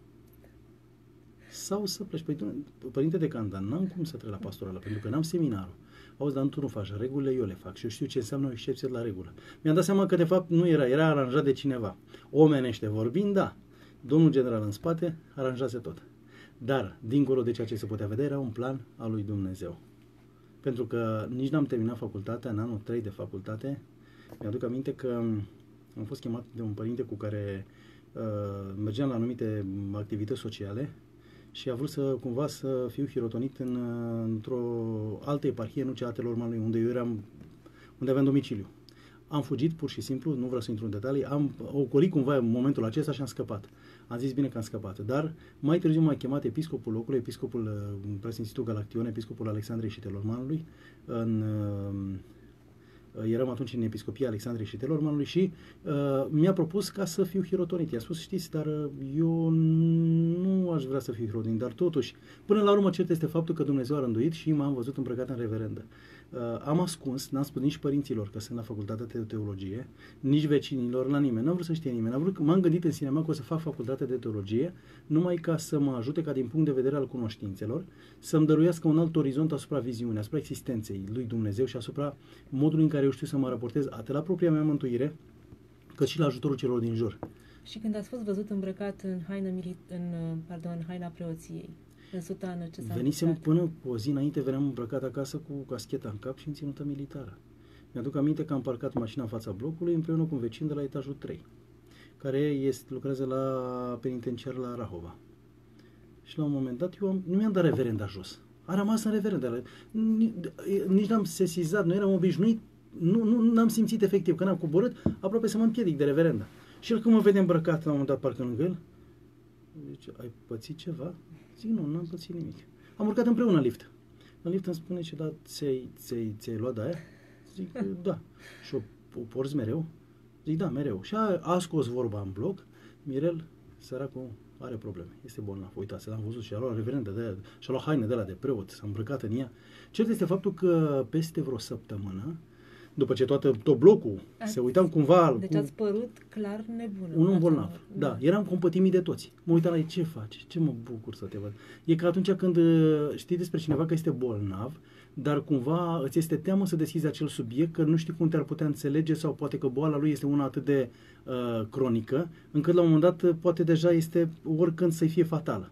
sau să pleci. Păi, părinte de Candan, n-am cum să trec la pastorală, pentru că n-am seminarul auzi, dar tu nu faci regulile, eu le fac și eu știu ce înseamnă o excepție la regulă. Mi-am dat seama că de fapt nu era, era aranjat de cineva. Omenește vorbind, da, domnul general în spate aranjase tot. Dar, dincolo de ceea ce se putea vedea, era un plan al lui Dumnezeu. Pentru că nici n-am terminat facultatea, în anul 3 de facultate, mi-aduc aminte că am fost chemat de un părinte cu care uh, mergeam la anumite activități sociale și a vrut să cumva să fiu hirotonit în, într-o altă eparhie, nu cea a Telormanului, unde eu eram, unde aveam domiciliu. Am fugit pur și simplu, nu vreau să intru în detalii, am ocolit cumva momentul acesta și am scăpat. Am zis bine că am scăpat, dar mai târziu m-a chemat episcopul locului, episcopul uh, preasfințitul Galaction, episcopul Alexandrei și Telormanului, în uh, Uh, eram atunci în episcopia Alexandrei și Telormanului și uh, mi-a propus ca să fiu hirotonit. I-a spus, știți, dar uh, eu nu aș vrea să fiu hirotonit, dar totuși, până la urmă cert este faptul că Dumnezeu a rânduit și m-am văzut îmbrăcat în reverendă. Uh, am ascuns, n-am spus nici părinților că sunt la facultatea de teologie, nici vecinilor, la nimeni. N-am vrut să știe nimeni. Am vrut, m-am gândit în sinea mea că o să fac facultatea de teologie numai ca să mă ajute ca din punct de vedere al cunoștințelor să-mi dăruiască un alt orizont asupra viziunii, asupra existenței lui Dumnezeu și asupra modului în care eu știu să mă raportez atât la propria mea mântuire, cât și la ajutorul celor din jur. Și când ați fost văzut îmbrăcat în haina, milit- în, pardon, în haina preoției, în sutană, ce s-a Venisem întâmplat? până cu o zi înainte, veneam îmbrăcat acasă cu cascheta în cap și în ținută militară. Mi-aduc aminte că am parcat mașina în fața blocului împreună cu un vecin de la etajul 3, care este, lucrează la penitenciar la Rahova. Și la un moment dat eu am, nu mi-am dat reverenda jos. A rămas în reverenda. Nici n-am sesizat, nu eram obișnuit, nu, nu n-am simțit efectiv. Când am coborât, aproape să mă împiedic de reverenda. Și el când mă vede îmbrăcat la un moment dat parcă lângă el, zice, ai pățit ceva? Zic, nu, n-am pățit nimic. Am urcat împreună în lift. În lift îmi spune ce, da, ți-ai, ți-ai, ți-ai luat de aia? Zic, da. Și o, o porți mereu? Zic, da, mereu. Și a, a scos vorba în bloc, Mirel, săracul, are probleme. Este bolnav. Uitați, l-am văzut și a luat reverendă de aia, și a luat haine de la de preot, s-a îmbrăcat în ea. Cert este faptul că peste vreo săptămână după ce toată, tot blocul Ați- se uitam cumva... Deci cum- ați părut clar nebun. un om în fața bolnav. lor. Da, eram compătimit de toți. Mă uitam la ei, ce faci? Ce mă bucur să te văd. E ca atunci când uh, știi despre cineva că este bolnav, dar cumva îți este teamă să deschizi acel subiect, că nu știi cum te-ar putea înțelege sau poate că boala lui este una atât de uh, cronică, încât la un moment dat uh, poate deja este oricând să-i fie fatală.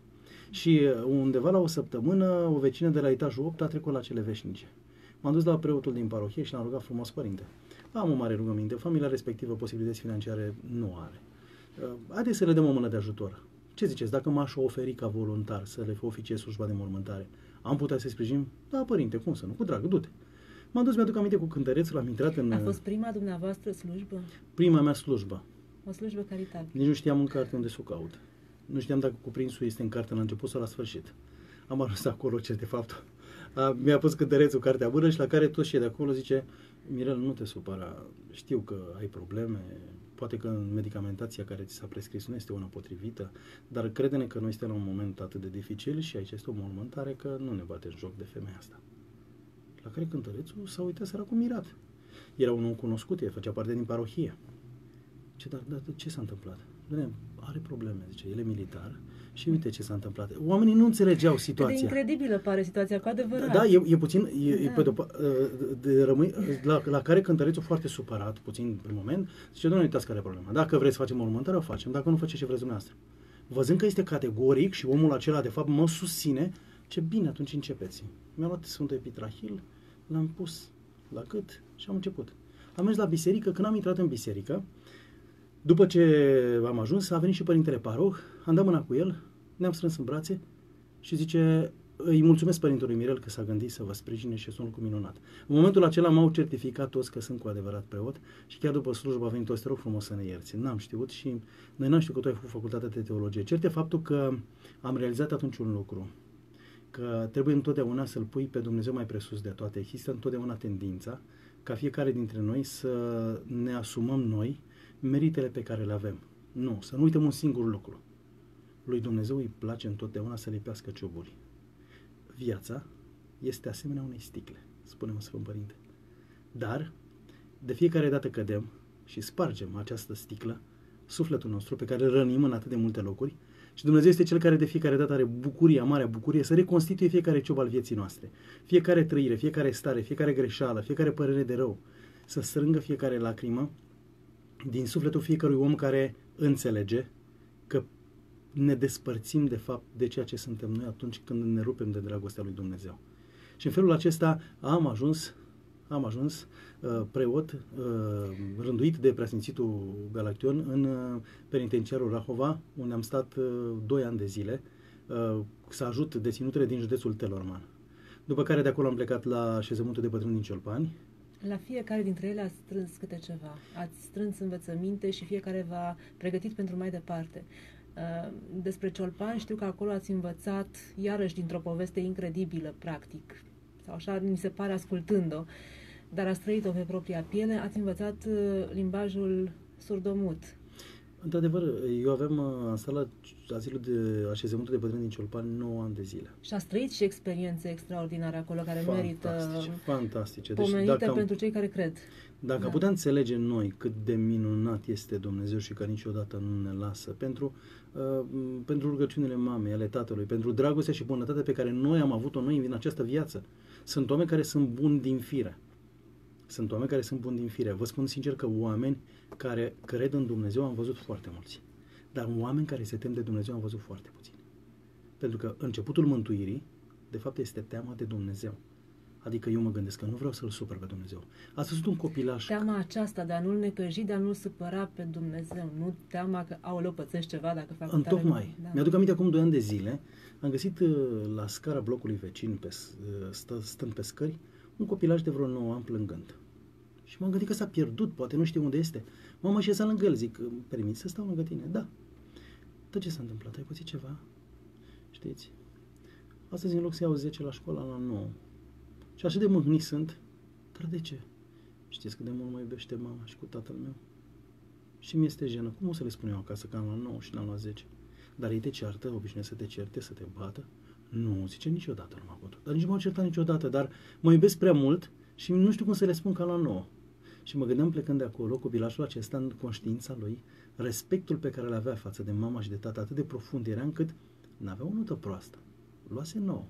Și uh, undeva la o săptămână, o vecină de la etajul 8 a trecut la cele veșnice. M-am dus la preotul din parohie și l-am rugat frumos, părinte. Am o mare rugăminte, familia respectivă posibilități financiare nu are. Uh, Haideți să le dăm o mână de ajutor. Ce ziceți, dacă m-aș oferi ca voluntar să le oficiez slujba de mormântare, am putea să-i sprijinim? Da, părinte, cum să nu? Cu drag, du-te. M-am dus, mi-aduc aminte cu cântărețul, am intrat în A uh, fost prima dumneavoastră slujbă? prima mea slujbă. O slujbă caritabilă. Nici nu știam în carte unde să o caut. Nu știam dacă cuprinsul este în carte la început sau la sfârșit. Am ajuns acolo ce de fapt a, mi-a pus cântărețul cartea în mână și la care toți cei de acolo zice Mirel, nu te supăra, știu că ai probleme, poate că medicamentația care ți s-a prescris nu este una potrivită, dar crede-ne că noi suntem la un moment atât de dificil și aici este o mormântare că nu ne bate în joc de femeia asta. La care cântărețul s-a uitat săracul mirat. Era un om cunoscut, el făcea parte din parohie. Ce, dar, dar ce s-a întâmplat? Doamne, are probleme, zice, el e militar și uite ce s-a întâmplat. Oamenii nu înțelegeau Cât de situația. incredibilă pare situația, cu adevărat. Da, e, e puțin, e, e Da. pe după, de, de rămâi, la, la care cântărețul foarte supărat, puțin pe moment, zice, doamne, uitați care e problema. Dacă vreți să facem mormântare, o facem. Dacă nu, faceți ce vreți dumneavoastră. Văzând că este categoric și omul acela, de fapt, mă susține, ce bine, atunci începeți. Mi-a luat Sfântul Epitrahil, l-am pus la cât și am început. Am mers la biserică, când am intrat în biserică, după ce am ajuns, a venit și Părintele Paroh, am dat mâna cu el, ne-am strâns în brațe și zice, îi mulțumesc Părintelui Mirel că s-a gândit să vă sprijine și sunt un lucru minunat. În momentul acela m-au certificat toți că sunt cu adevărat preot și chiar după slujbă a venit toți, te rog frumos să ne ierți. N-am știut și noi n-am știut că tu ai făcut facultatea de teologie. Cert e faptul că am realizat atunci un lucru, că trebuie întotdeauna să-L pui pe Dumnezeu mai presus de toate. Există întotdeauna tendința ca fiecare dintre noi să ne asumăm noi meritele pe care le avem. Nu, să nu uităm un singur lucru. Lui Dumnezeu îi place întotdeauna să lipească cioburi. Viața este asemenea unei sticle, spune un Sfânt Părinte. Dar, de fiecare dată cădem și spargem această sticlă, sufletul nostru, pe care îl rănim în atât de multe locuri, și Dumnezeu este Cel care de fiecare dată are bucuria, marea bucurie, să reconstituie fiecare ciob al vieții noastre. Fiecare trăire, fiecare stare, fiecare greșeală, fiecare părere de rău, să strângă fiecare lacrimă din sufletul fiecărui om care înțelege că ne despărțim de fapt de ceea ce suntem noi atunci când ne rupem de dragostea lui Dumnezeu. Și în felul acesta am ajuns am ajuns uh, preot uh, rânduit de preasfințitul Galaction în uh, penitenciarul Rahova, unde am stat uh, 2 ani de zile uh, să ajut deținutele din județul Telorman. După care de acolo am plecat la așezământul de bătrâni din Ciolpani, La fiecare dintre ele ați strâns câte ceva. Ați strâns învățăminte și fiecare v-a pregătit pentru mai departe. Uh, Despre Ciolpan știu că acolo ați învățat iarăși dintr-o poveste incredibilă, practic, sau așa mi se pare ascultând-o, dar ați trăit-o pe propria piele, ați învățat uh, limbajul surdomut. Într-adevăr, eu aveam uh, în sala azilul de așezământul de bătrâni din Ciolpani 9 ani de zile. Și ați trăit și experiențe extraordinare acolo care merită Fantastice, fantastice. Deci pomenite dacă am, pentru cei care cred. dacă Da. am putea înțelege noi cât de minunat este Dumnezeu și că niciodată nu ne lasă pentru, uh, m, pentru rugăciunile mamei, ale tatălui, pentru dragostea și bunătatea pe care noi am avut-o noi în această viață. Sunt oameni care sunt buni din fire. Sunt oameni care sunt buni din fire. Vă spun sincer că oameni care cred în Dumnezeu am văzut foarte mulți. Dar oameni care se tem de Dumnezeu am văzut foarte puțini. Pentru că începutul mântuirii, de fapt, este teama de Dumnezeu. Adică eu mă gândesc că nu vreau să-L supăr pe Dumnezeu. Ați văzut un copilaș... Teama aceasta de a nu-L necăji, de a nu-L supăra pe Dumnezeu, nu teama că, aoleu, pățești ceva dacă fac În tare tocmai. Da. Mi-aduc aminte acum 2 ani de zile, am găsit uh, la scara blocului vecin, pe, s- uh, stă, stând pe scări, un copilaj de vreo 9 ani plângând. Și m-am gândit că s-a pierdut, poate nu știu unde este. M-am așezat lângă el, zic, îmi permit să stau lângă tine? Da. Dar ce s-a întâmplat? Ai pățit ceva? Știți? Astăzi, în loc să iau 10 la școală, la 9. Și așa de mâhnit sunt. Dar de ce? Știți cât de mult mă iubește mama și cu tatăl meu? Și mi este jenă. Cum o să le spun eu acasă că am la 9 și n-am la 10? Dar ei te ceartă, obișnuiesc să te certe, să te bată. Nu, zice, niciodată nu m-a putut. Dar nici nu m-au certat niciodată, dar mă iubesc prea mult și nu știu cum să le spun ca la 9. Și mă gândeam plecând de acolo, copilașul acesta în conștiința lui, respectul pe care îl avea față de mama și de tata atât de profund era încât n-avea o notă proastă. Luase nouă.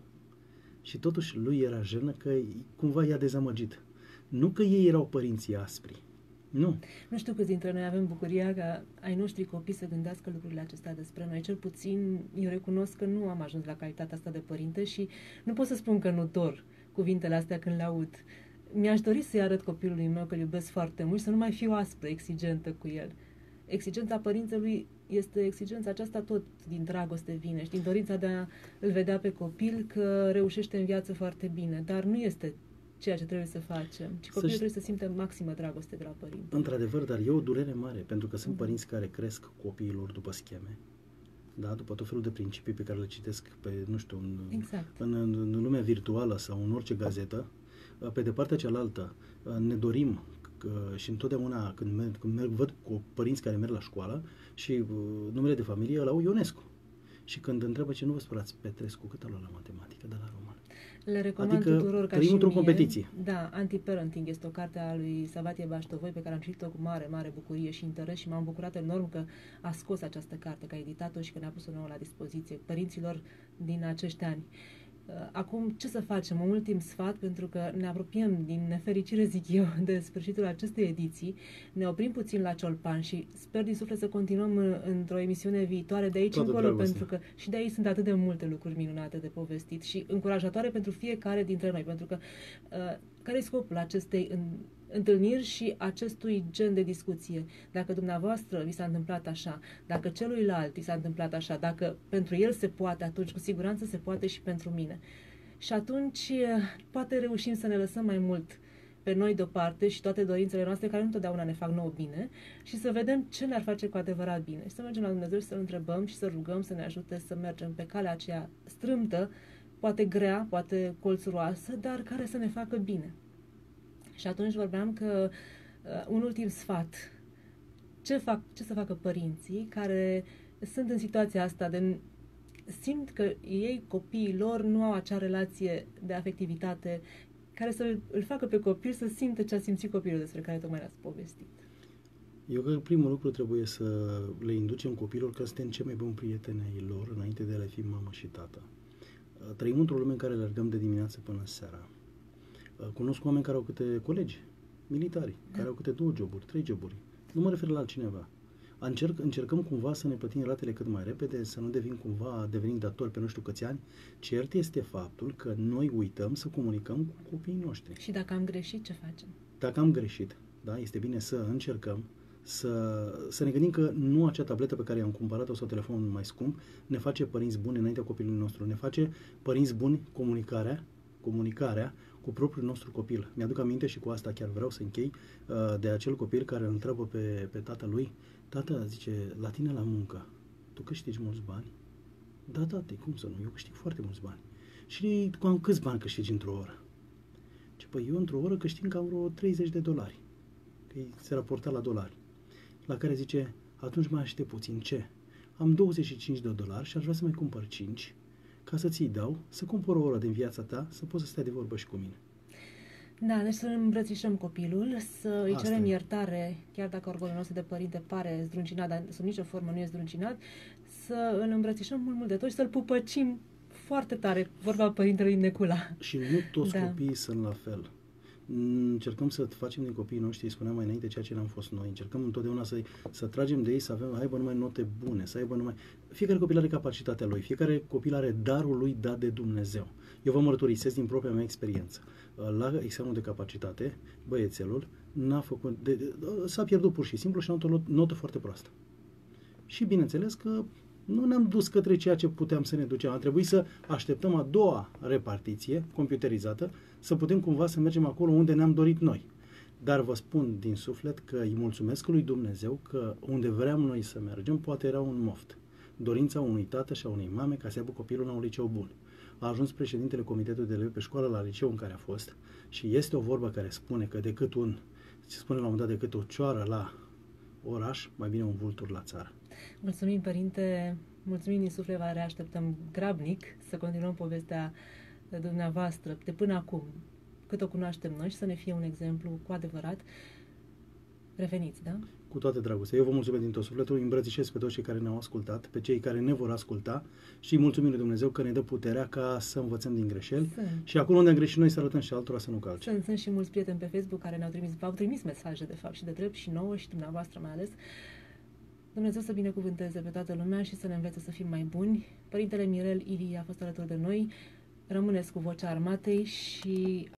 Și totuși lui era jenă că cumva i-a dezamăgit. Nu că ei erau părinții aspri. Nu. Nu știu câți dintre noi avem bucuria ca ai noștri copii să gândească lucrurile acestea despre noi. Cel puțin eu recunosc că nu am ajuns la calitatea asta de părinte și nu pot să spun că nu dor cuvintele astea când le aud. Mi-aș dori să-i arăt copilului meu că îl iubesc foarte mult și să nu mai fiu aspră, exigentă cu el. Exigența părintelui este exigența aceasta tot din dragoste vine și din dorința de a îl vedea pe copil că reușește în viață foarte bine, dar nu este ceea ce trebuie să facem, ci copilul să trebuie să simtă maximă dragoste de la părinte. Într-adevăr, dar e o durere mare, pentru că sunt mm-hmm. părinți care cresc copiilor după scheme, da, după tot felul de principii pe care le citesc pe, nu știu, în, exact. în, în, în lumea virtuală sau în orice gazetă. Pe de partea cealaltă, ne dorim că, și întotdeauna când merg, când merg, văd cu părinți care merg la școală și uh, numele de familie la au Ionescu. Și când întreabă ce nu vă sperați Petrescu, cât a luat la matematică, de la român. Le recomand adică tuturor ca și într-o mie. competiție. Da, Anti-Parenting este o carte a lui Savatie Baștovoi pe care am citit-o cu mare, mare bucurie și interes și m-am bucurat enorm că a scos această carte, că a editat-o și că ne-a pus-o nouă la dispoziție părinților din acești ani. Uh, Uh, acum, ce să facem? Un ultim sfat, pentru că ne apropiem din nefericire, zic eu, de sfârșitul acestei ediții. Ne oprim puțin la Ciolpan și sper din suflet să continuăm uh, într-o emisiune viitoare de aici Toată încolo, pentru că și de aici sunt atât de multe lucruri minunate de povestit și încurajatoare pentru fiecare dintre noi, pentru că uh, care e scopul acestei în, întâlniri și acestui gen de discuție. Dacă dumneavoastră vi s-a întâmplat așa, dacă celuilalt vi s-a întâmplat așa, dacă pentru el se poate, atunci cu siguranță se poate și pentru mine. Și atunci eh, poate reușim să ne lăsăm mai mult pe noi deoparte și toate dorințele noastre care nu întotdeauna ne fac nouă bine și să vedem ce ne-ar face cu adevărat bine. Și să mergem la Dumnezeu și să-L întrebăm și să rugăm să ne ajute să mergem pe calea aceea strâmtă, poate grea, poate colțuroasă, dar care să ne facă bine. Și atunci vorbeam că uh, un ultim sfat. Ce, fac, ce să facă părinții care sunt în situația asta de simt că ei, copiii lor, nu au acea relație de afectivitate care să îl facă pe copil să simtă ce a simțit copilul despre care tocmai l-ați povestit. Eu cred că primul lucru trebuie să le inducem copilor că suntem cei mai buni prieteni ai lor înainte de a le fi mamă și tată. Uh, trăim într-o lume în care alergăm de dimineață până seara. Uh, cunosc oameni care au câte colegi militari, da. care au câte două joburi, trei joburi. Nu mă refer la altcineva. Încerc, încercăm cumva să ne plătim ratele cât mai repede, să nu devin cumva devenim datori pe nu știu câți ani. Cert este faptul că noi uităm să comunicăm cu copiii noștri. Și dacă am greșit, ce facem? Dacă am greșit, da, este bine să încercăm să, să ne gândim că nu acea tabletă pe care i-am cumpărat-o sau telefonul mai scump ne face părinți buni înaintea copilului nostru, ne face părinți buni comunicarea, comunicarea cu propriul nostru copil. Mi-aduc aminte și cu asta chiar vreau să închei uh, de acel copil care îl întreabă pe, pe tatălui, tată, zice, la tine la muncă, tu câștigi mulți bani? Da, tati, cum să nu? Eu câștig foarte mulți bani. Și cu câți bani câștigi într-o oră? Ce păi eu într-o oră câștig cam vreo 30 de dolari. Că se raporta la dolari. La care zice, atunci mai aștept puțin. Ce? Am 25 de dolari și aș vrea să mai cumpăr 5 ca să ți-i dau, să cumpăr o oră din viața ta, să poți să stai de vorbă și cu mine. Da, deci să îmbrățișăm copilul, să îi cerem iertare, chiar dacă orgolul nostru de părinte pare zdruncinat, dar sub nicio formă nu e zdruncinat, să îl îmbrățișăm mult, mult de tot și să-l pupăcim foarte tare, vorba părintelui Necula. Și nu toți da. copiii sunt la fel încercăm să facem din copiii noștri, spuneam mai înainte, ceea ce ne-am fost noi. Încercăm întotdeauna să, să tragem de ei, să avem, aibă numai note bune, să aibă numai... Fiecare copil are capacitatea lui, fiecare copil are darul lui dat de Dumnezeu. Eu vă mărturisesc din propria mea experiență. La examenul de capacitate, băiețelul n-a făcut... De, de, s-a pierdut pur și simplu și a avut o notă foarte proastă. Și bineînțeles că nu ne-am dus către ceea ce puteam să ne ducem. A trebuit să așteptăm a doua repartiție computerizată, să putem cumva să mergem acolo unde ne-am dorit noi. Dar vă spun din suflet că îi mulțumesc lui Dumnezeu că unde vreau noi să mergem poate era un moft. Dorința unui tată și a unei mame ca să aibă copilul la un liceu bun. A ajuns președintele comitetului de elevi pe școală la liceu în care a fost și este o vorbă care spune că decât un, se spune la un moment dat, decât o cioară la oraș, mai bine un vultur la țară. Mulțumim, Părinte, mulțumim din suflet, vă reașteptăm grabnic să continuăm povestea de dumneavoastră de până acum, cât o cunoaștem noi și să ne fie un exemplu cu adevărat. Preveniți, da? Cu toată dragostea. Eu vă mulțumesc din tot sufletul, îmbrățișez pe toți cei care ne-au ascultat, pe cei care ne vor asculta și mulțumim lui Dumnezeu că ne dă puterea ca să învățăm din greșeli Sunt. și acolo unde am greșit noi să arătăm și altora să nu calce. Sunt, sunt și mulți prieteni pe Facebook care ne-au trimis, v-au trimis mesaje, de fapt, și de drept, și nouă, și dumneavoastră mai ales. Dumnezeu să binecuvânteze pe toată lumea și să ne învețe să fim mai buni. Părintele Mirel Ili a fost alături de noi. Rămâneți cu vocea armatei și